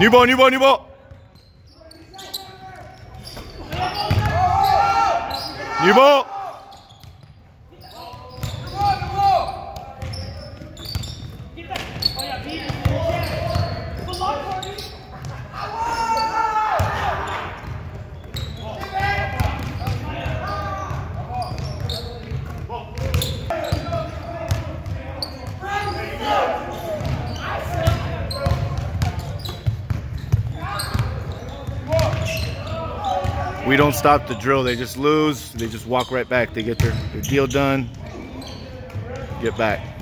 Nubo, Nubo, Nubo Nubo We don't stop the drill. They just lose. They just walk right back. They get their, their deal done. Get back.